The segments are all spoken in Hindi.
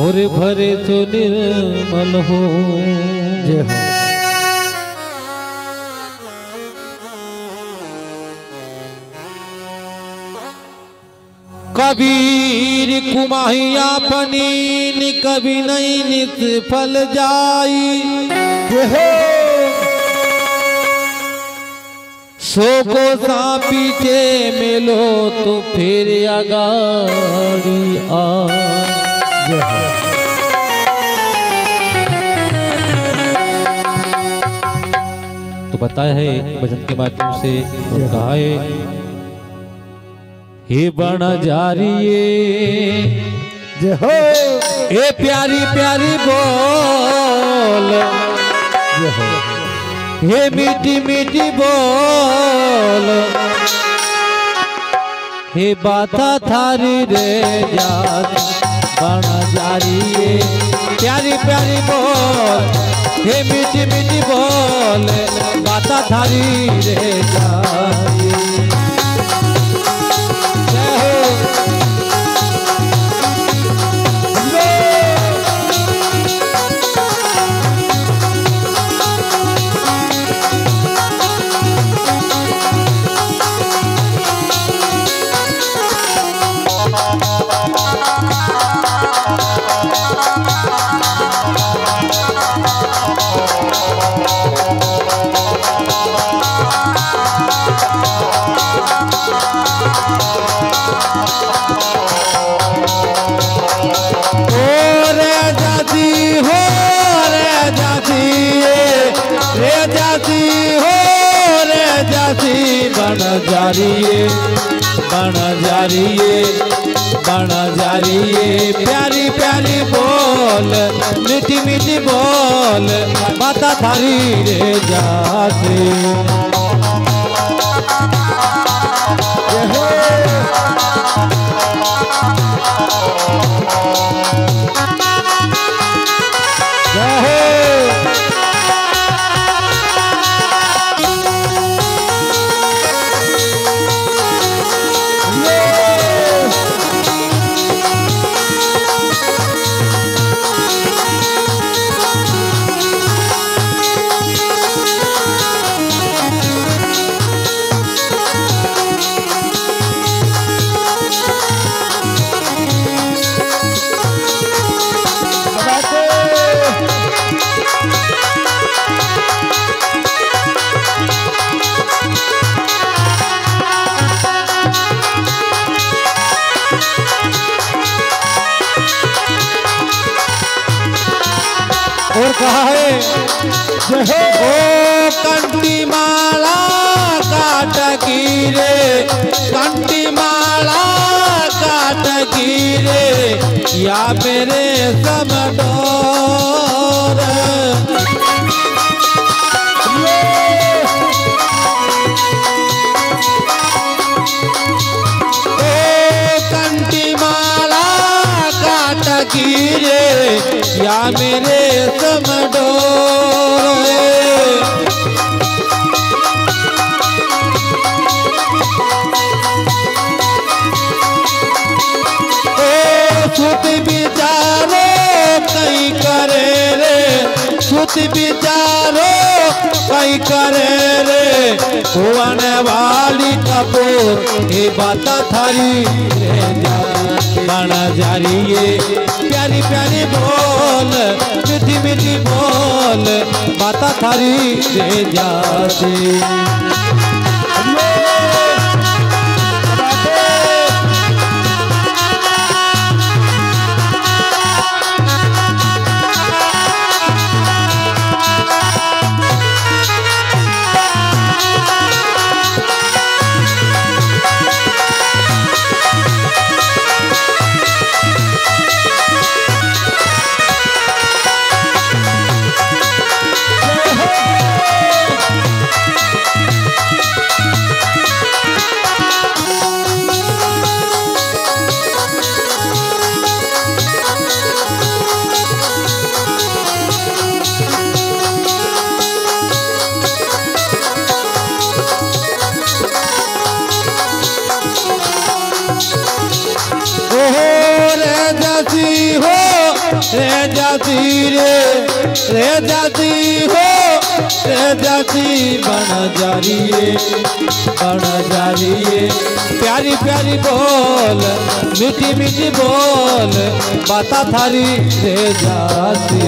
और भरे तो निर्मल हो। कबीर कुमाहिया पनीन कभी नहीं नित फल जाई। सो को सा पीछे मिलो तो फिर अगाड़ी आ। जय हो तो बताया है भजन के माध्यम से कहा है हे बण जारिए हो। ए प्यारी प्यारी बोल। हे। मीठी मीठी बोल। हे बाता थारी रे जात बण जारिए प्यारी प्यारी बोल हे मीठी मीठी बोल बाता थारी रे जारिए जारिए बन जारिए बन जारिए। प्यारी प्यारी बोल, मीठी मीठी बोल, माता थारी रे जाती। हो कंटी माला काट गिरे कंटी माला काट गिरे या मेरे समडोर या मेरे समडोर ओ सुत विचारो कई करे रे। सुत विचारो कई करे रे। भुवन वाली कपूर बात थारी। बण जारिए प्यारी प्यारी बोल मीठी मीठी बोल माता थारी रे जाती। जाती हो, रे जाती रे रे जाती हो, रे जाती बन जा रही बन जा रही प्यारी प्यारी बोल, मीठी मीठी बोल, बता थारी रे जाती।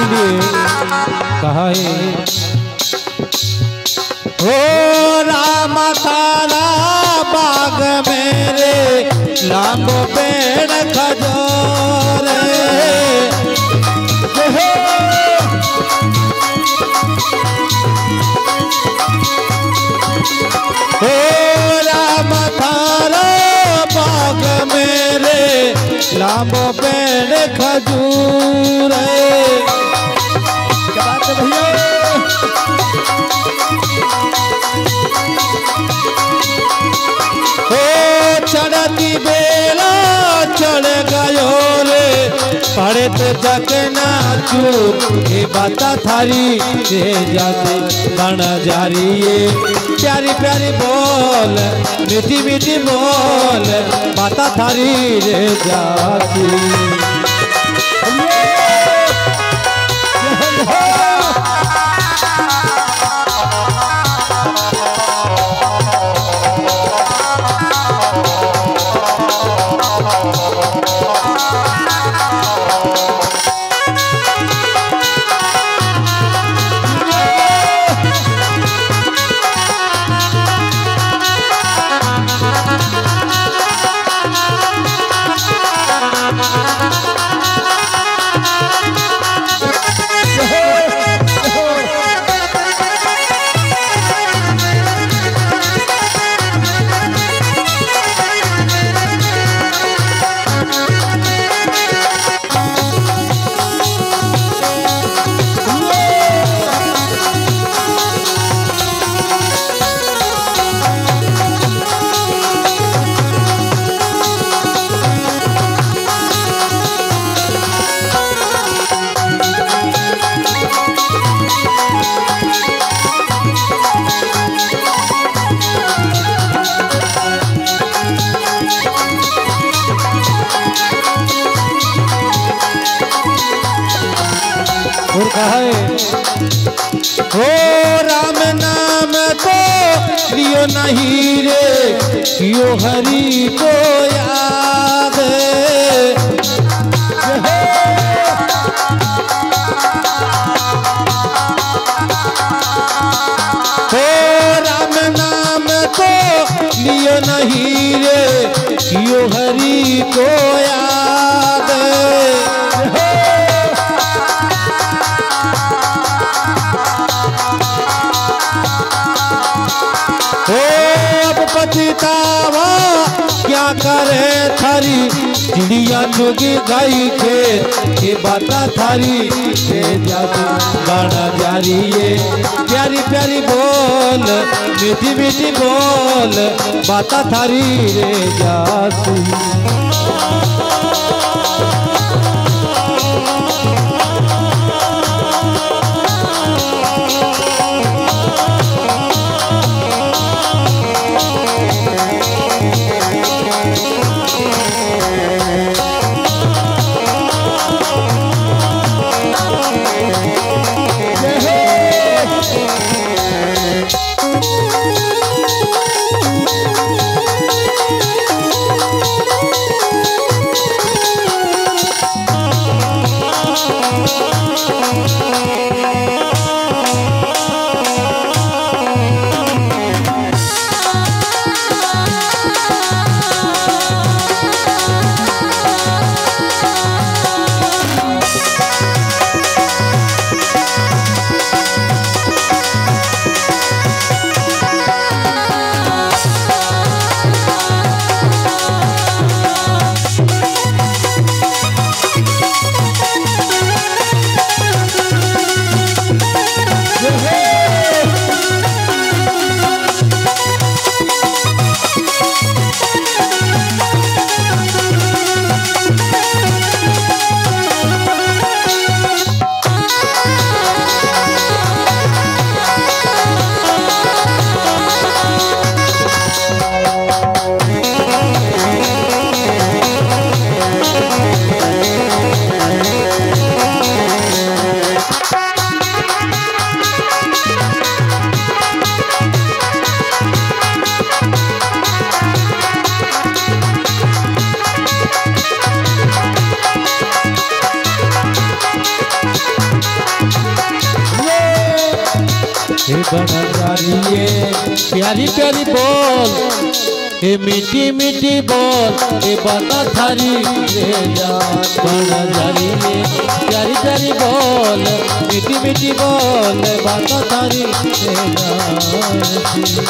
इसलिए कहा है। ओ राम तारा बाग मेरे लाभ पेड़ लांबो पेड़ खजूर भैया? चढ़ती बेला पड़े तो जग चूप ये बाता थारी रे जाते बन जारी है प्यारी प्यारी बोल, मीठी मीठी बोल, बाता थारी रे जाती। कहा है, ओ राम नाम तो लियो नहीं रे कियो हरि को याद ओ राम नाम तो लियो नहीं रे कियो हरि को याद चुगी गाई के। ये बाता थारी ये जादू, गाना जारी ये। प्यारी प्यारी बोल, मीठी मीठी बोल, बाता थारी रे जासू हे बड़ा जारी ये प्यारी प्यारी बोल हे मीठी मीठी बोल हे बड़ा थारी रे जान बड़ा जारी ये प्यारी प्यारी बोल मीठी मीठी बोल हे बड़ा थारी रे जान